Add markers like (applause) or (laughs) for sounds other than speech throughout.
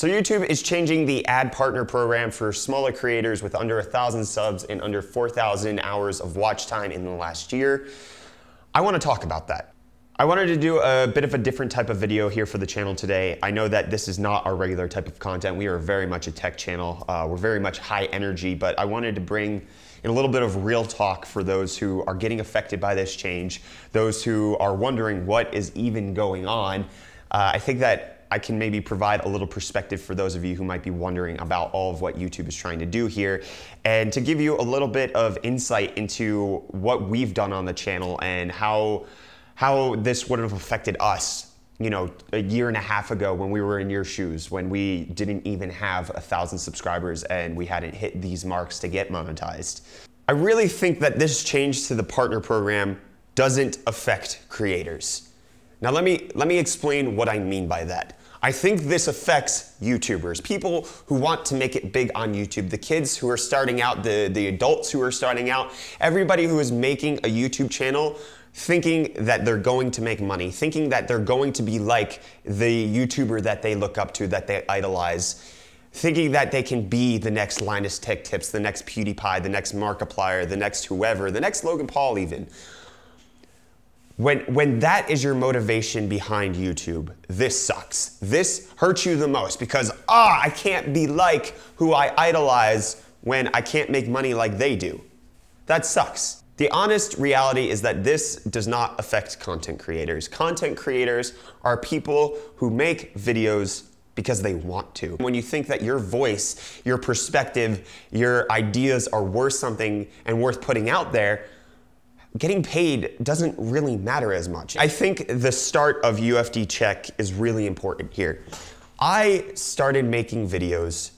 So YouTube is changing the ad partner program for smaller creators with under a thousand subs and under 4,000 hours of watch time in the last year. I want to talk about that. I wanted to do a bit of a different type of video here for the channel today. I know that this is not our regular type of content. We are very much a tech channel. Uh, we're very much high energy, but I wanted to bring in a little bit of real talk for those who are getting affected by this change, those who are wondering what is even going on. Uh, I think that I can maybe provide a little perspective for those of you who might be wondering about all of what YouTube is trying to do here, and to give you a little bit of insight into what we've done on the channel and how how this would have affected us, you know, a year and a half ago when we were in your shoes, when we didn't even have a thousand subscribers and we hadn't hit these marks to get monetized. I really think that this change to the partner program doesn't affect creators. Now let me let me explain what I mean by that. I think this affects YouTubers, people who want to make it big on YouTube, the kids who are starting out, the, the adults who are starting out, everybody who is making a YouTube channel thinking that they're going to make money, thinking that they're going to be like the YouTuber that they look up to, that they idolize, thinking that they can be the next Linus Tech Tips, the next PewDiePie, the next Markiplier, the next whoever, the next Logan Paul even. When, when that is your motivation behind YouTube, this sucks. This hurts you the most because, ah, I can't be like who I idolize when I can't make money like they do. That sucks. The honest reality is that this does not affect content creators. Content creators are people who make videos because they want to. When you think that your voice, your perspective, your ideas are worth something and worth putting out there, getting paid doesn't really matter as much. I think the start of UFD Tech is really important here. I started making videos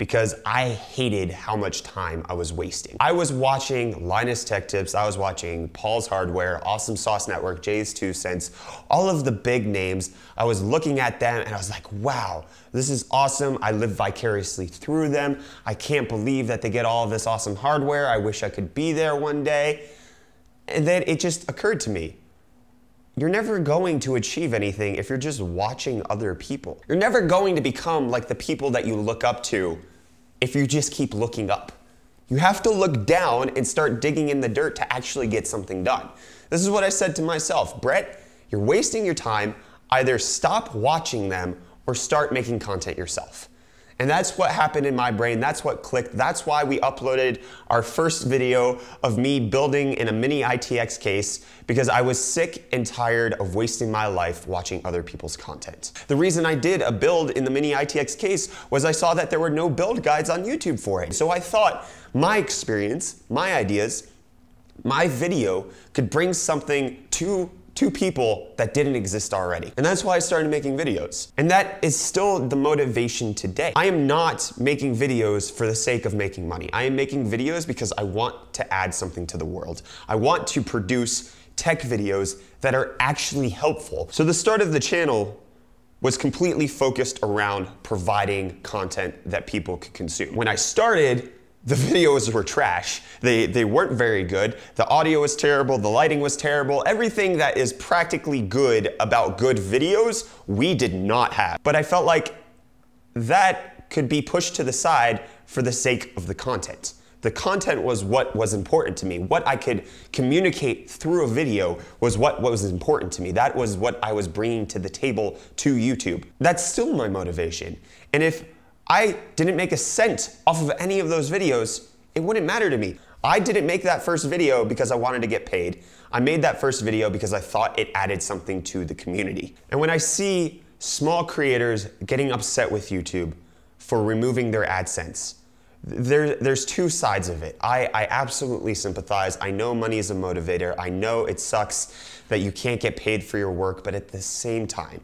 because I hated how much time I was wasting. I was watching Linus Tech Tips, I was watching Paul's Hardware, Awesome Sauce Network, JayzTwoCents, all of the big names. I was looking at them and I was like, wow, this is awesome. I live vicariously through them. I can't believe that they get all of this awesome hardware. I wish I could be there one day. And then it just occurred to me, you're never going to achieve anything if you're just watching other people. You're never going to become like the people that you look up to if you just keep looking up. You have to look down and start digging in the dirt to actually get something done. This is what I said to myself Brett, you're wasting your time. Either stop watching them or start making content yourself. And that's what happened in my brain. That's what clicked. That's why we uploaded our first video of me building in a mini ITX case because I was sick and tired of wasting my life watching other people's content. The reason I did a build in the mini ITX case was I saw that there were no build guides on YouTube for it. So I thought my experience, my ideas, my video could bring something to to people that didn't exist already. And that's why I started making videos. And that is still the motivation today. I am not making videos for the sake of making money. I am making videos because I want to add something to the world. I want to produce tech videos that are actually helpful. So the start of the channel was completely focused around providing content that people could consume. When I started, the (laughs) videos were trash. They, they weren't very good. The audio was terrible. The lighting was terrible. Everything that is practically good about good videos, we did not have. But I felt like that could be pushed to the side for the sake of the content. The content was what was important to me. What I could communicate through a video was what, what was important to me. That was what I was bringing to the table to YouTube. That's still my motivation. And if I didn't make a cent off of any of those videos, it wouldn't matter to me. I didn't make that first video because I wanted to get paid. I made that first video because I thought it added something to the community. And when I see small creators getting upset with YouTube for removing their AdSense, there, there's two sides of it. I, I absolutely sympathize. I know money is a motivator. I know it sucks that you can't get paid for your work, but at the same time,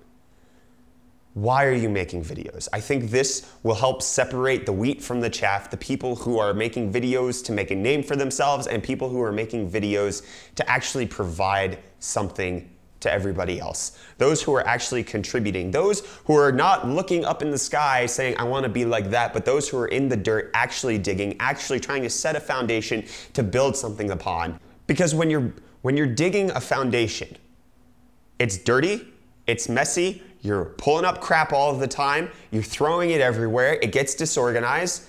why are you making videos? I think this will help separate the wheat from the chaff, the people who are making videos to make a name for themselves and people who are making videos to actually provide something to everybody else. Those who are actually contributing, those who are not looking up in the sky saying, I want to be like that, but those who are in the dirt actually digging, actually trying to set a foundation to build something upon. Because when you're, when you're digging a foundation, it's dirty, it's messy, you're pulling up crap all of the time, you're throwing it everywhere, it gets disorganized.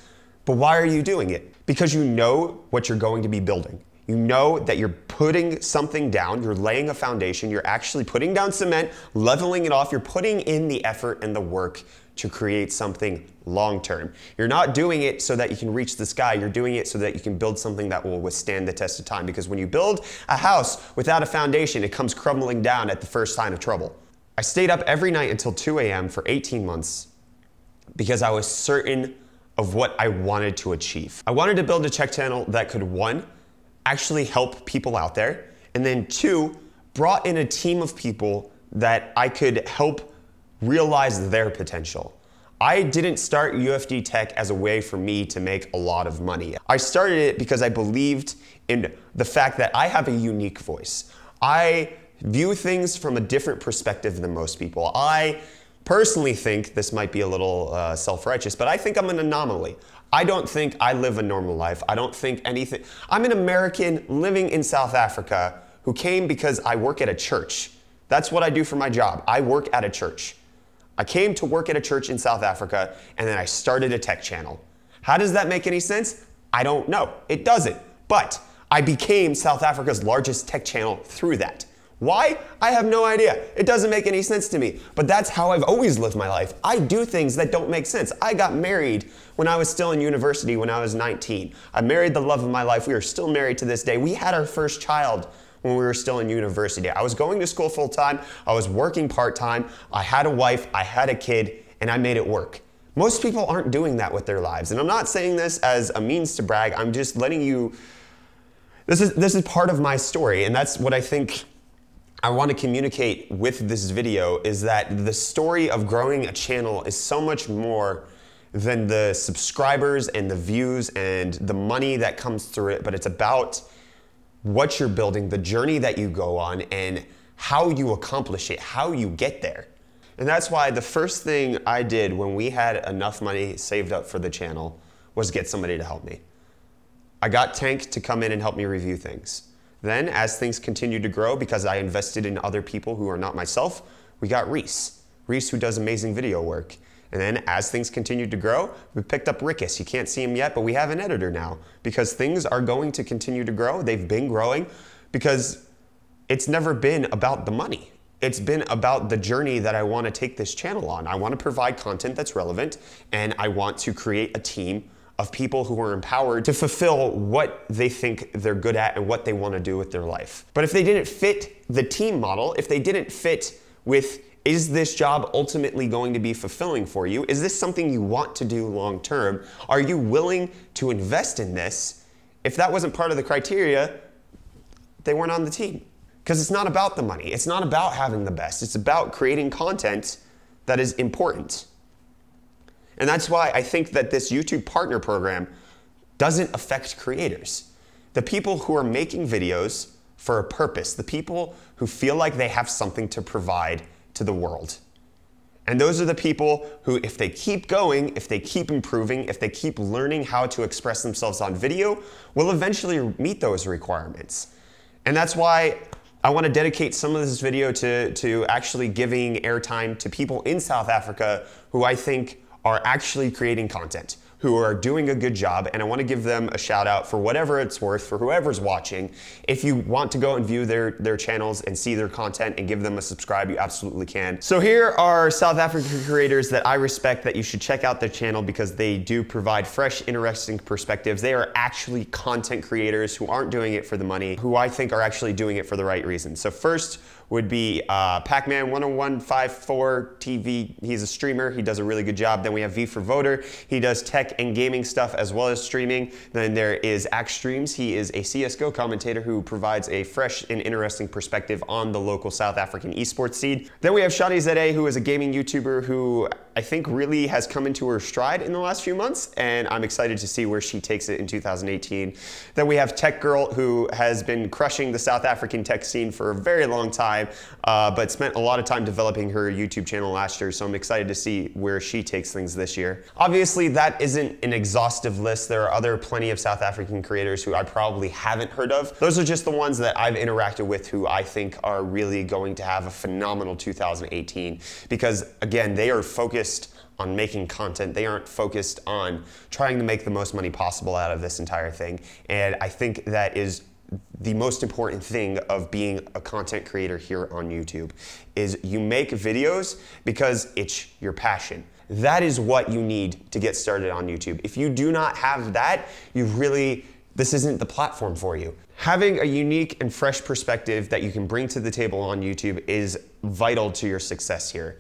But why are you doing it? Because you know what you're going to be building. You know that you're putting something down, you're laying a foundation, you're actually putting down cement, leveling it off, you're putting in the effort and the work to create something long term. You're not doing it so that you can reach the sky, you're doing it so that you can build something that will withstand the test of time. Because when you build a house without a foundation, it comes crumbling down at the first sign of trouble. I stayed up every night until 2 a.m. for 18 months because I was certain of what I wanted to achieve. I wanted to build a tech channel that could, one, actually help people out there. And then two, brought in a team of people that I could help realize their potential. I didn't start UFD Tech as a way for me to make a lot of money. I started it because I believed in the fact that I have a unique voice. I view things from a different perspective than most people. I personally think this might be a little uh, self righteous, but I think I'm an anomaly. I don't think I live a normal life. I don't think anything. I'm an American living in South Africa who came because I work at a church. That's what I do for my job. I work at a church. I came to work at a church in South Africa and then I started a tech channel. How does that make any sense? I don't know. It doesn't. But I became South Africa's largest tech channel through that. Why? I have no idea. It doesn't make any sense to me. But that's how I've always lived my life. I do things that don't make sense. I got married when I was still in university when I was 19. I married the love of my life. We are still married to this day. We had our first child when we were still in university. I was going to school full time, I was working part time, I had a wife, I had a kid, and I made it work. Most people aren't doing that with their lives. And I'm not saying this as a means to brag, I'm just letting you. This is, this is part of my story, and that's what I think I want to communicate with this video is that the story of growing a channel is so much more than the subscribers and the views and the money that comes through it, but it's about what you're building, the journey that you go on, and how you accomplish it, how you get there. And that's why the first thing I did when we had enough money saved up for the channel was get somebody to help me. I got Tank to come in and help me review things. Then, as things continued to grow, because I invested in other people who are not myself, we got Reese. Reese, who does amazing video work. And then, as things continued to grow, we picked up Rickus. You can't see him yet, but we have an editor now because things are going to continue to grow. They've been growing because it's never been about the money. It's been about the journey that I want to take this channel on. I want to provide content that's relevant, and I want to create a team of people who are empowered to fulfill what they think they're good at and what they want to do with their life. But if they didn't fit the team model, if they didn't fit with is this job ultimately going to be fulfilling for you? Is this something you want to do long term? Are you willing to invest in this? If that wasn't part of the criteria, they weren't on the team. Because it's not about the money, it's not about having the best, it's about creating content that is important. And that's why I think that this YouTube partner program doesn't affect creators. The people who are making videos for a purpose, the people who feel like they have something to provide to the world. And those are the people who, if they keep going, if they keep improving, if they keep learning how to express themselves on video, will eventually meet those requirements. And that's why I want to dedicate some of this video to, to actually giving airtime to people in South Africa who I think are actually creating content who are doing a good job, and I want to give them a shout out for whatever it's worth for whoever's watching. If you want to go and view their, their channels and see their content and give them a subscribe, you absolutely can. So here are South African creators that I respect that you should check out their channel because they do provide fresh, interesting perspectives. They are actually content creators who aren't doing it for the money, who I think are actually doing it for the right reasons. So first, would be uh, Pac-Man 10154 TV. He's a streamer. He does a really good job. Then we have V for Wouter. He does tech and gaming stuff as well as streaming. Then there is Axtremes. He is a CSGO commentator who provides a fresh and interesting perspective on the local South African esports scene. Then we have Chani ZA, who is a gaming YouTuber who I think really has come into her stride in the last few months, and I'm excited to see where she takes it in 2018. Then we have Tech Girl, who has been crushing the South African tech scene for a very long time, uh, but spent a lot of time developing her YouTube channel last year, so I'm excited to see where she takes things this year. Obviously, that isn't an exhaustive list. There are other plenty of South African creators who I probably haven't heard of. Those are just the ones that I've interacted with who I think are really going to have a phenomenal 2018 because, again, they are focused on making content. They aren't focused on trying to make the most money possible out of this entire thing. And I think that is the most important thing of being a content creator here on YouTube is you make videos because it's your passion. That is what you need to get started on YouTube. If you do not have that, you really this isn't the platform for you. Having a unique and fresh perspective that you can bring to the table on YouTube is vital to your success here.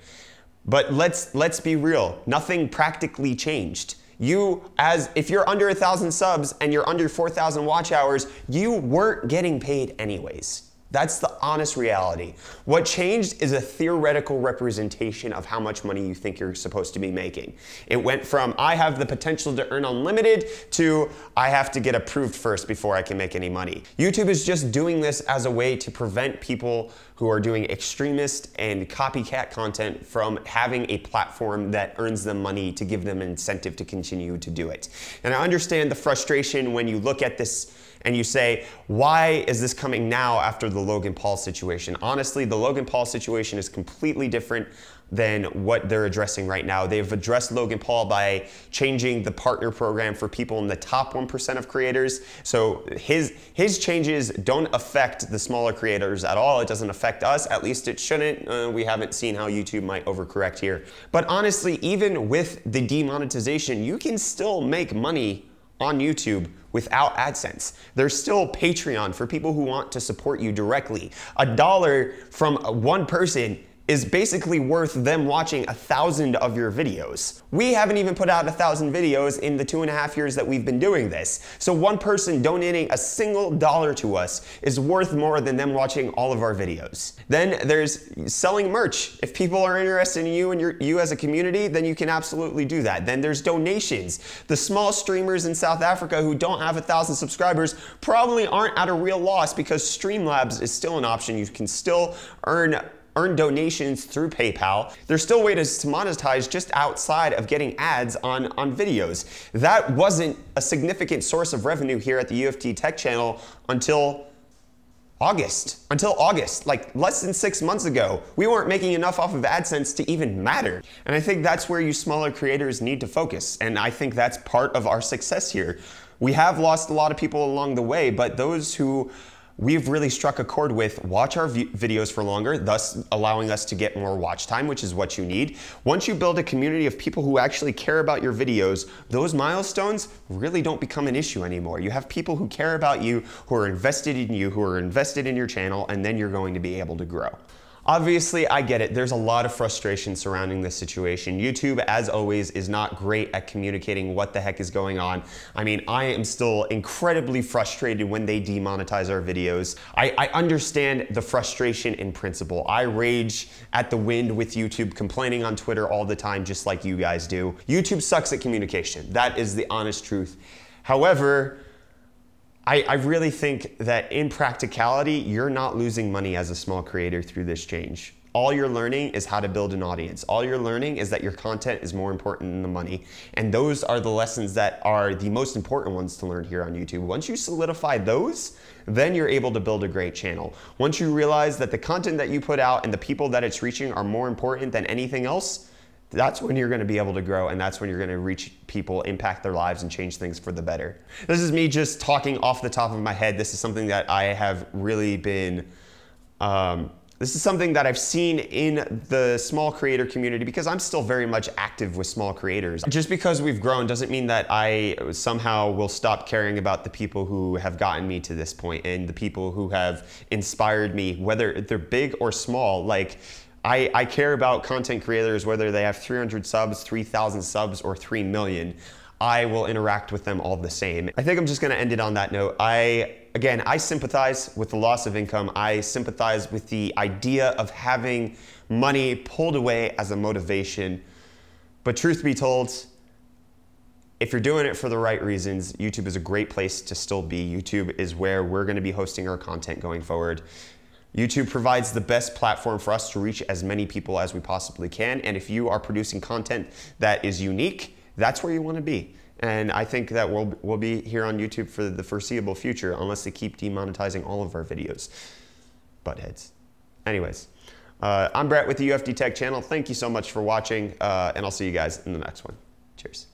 But let's let's be real. Nothing practically changed. You as if you're under a thousand subs and you're under 4,000 watch hours, you weren't getting paid anyways. That's the honest reality. What changed is a theoretical representation of how much money you think you're supposed to be making. It went from I have the potential to earn unlimited to I have to get approved first before I can make any money. YouTube is just doing this as a way to prevent people who are doing extremist and copycat content from having a platform that earns them money to give them incentive to continue to do it. And I understand the frustration when you look at this and you say, why is this coming now after the Logan Paul situation? Honestly, the Logan Paul situation is completely different than what they're addressing right now. They've addressed Logan Paul by changing the partner program for people in the top 1% of creators. So his his changes don't affect the smaller creators at all. It doesn't affect us. At least it shouldn't. Uh, we haven't seen how YouTube might overcorrect here. But honestly, even with the demonetization, you can still make money on YouTube without AdSense. There's still Patreon for people who want to support you directly. A dollar from one person is basically worth them watching a thousand of your videos. We haven't even put out a thousand videos in the two and a half years that we've been doing this. So one person donating a single dollar to us is worth more than them watching all of our videos. Then there's selling merch. If people are interested in you and your, you as a community, then you can absolutely do that. Then there's donations. The small streamers in South Africa who don't have a thousand subscribers probably aren't at a real loss because Streamlabs is still an option. You can still earn earn donations through PayPal. There's still ways to monetize just outside of getting ads on, on videos. That wasn't a significant source of revenue here at the UFD Tech channel until August. Until August, like less than six months ago, we weren't making enough off of AdSense to even matter. And I think that's where you smaller creators need to focus. And I think that's part of our success here. We have lost a lot of people along the way, but those who we've really struck a chord with watch our videos for longer, thus allowing us to get more watch time, which is what you need. Once you build a community of people who actually care about your videos, those milestones really don't become an issue anymore. You have people who care about you, who are invested in you, who are invested in your channel, and then you're going to be able to grow. Obviously, I get it. There's a lot of frustration surrounding this situation. YouTube, as always, is not great at communicating what the heck is going on. I mean, I am still incredibly frustrated when they demonetize our videos. I, I understand the frustration in principle. I rage at the wind with YouTube, complaining on Twitter all the time, just like you guys do. YouTube sucks at communication. That is the honest truth. However, I, I really think that in practicality, you're not losing money as a small creator through this change. All you're learning is how to build an audience. All you're learning is that your content is more important than the money. And those are the lessons that are the most important ones to learn here on YouTube. Once you solidify those, then you're able to build a great channel. Once you realize that the content that you put out and the people that it's reaching are more important than anything else, that's when you're going to be able to grow and that's when you're going to reach people, impact their lives, and change things for the better. This is me just talking off the top of my head. This is something that I have really been. Um, this is something that I've seen in the small creator community because I'm still very much active with small creators. Just because we've grown doesn't mean that I somehow will stop caring about the people who have gotten me to this point and the people who have inspired me, whether they're big or small. Like, I, I care about content creators, whether they have 300 subs, 3,000 subs, or 3 million. I will interact with them all the same. I think I'm just gonna end it on that note. I, again, I sympathize with the loss of income. I sympathize with the idea of having money pulled away as a motivation But truth be told, if you're doing it for the right reasons, YouTube is a great place to still be. YouTube is where we're going to be hosting our content going forward. YouTube provides the best platform for us to reach as many people as we possibly can. And if you are producing content that is unique, that's where you want to be. And I think that we'll, we'll be here on YouTube for the foreseeable future unless they keep demonetizing all of our videos. Buttheads. Anyways, uh, I'm Brett with the UFD Tech channel. Thank you so much for watching, uh, and I'll see you guys in the next one. Cheers.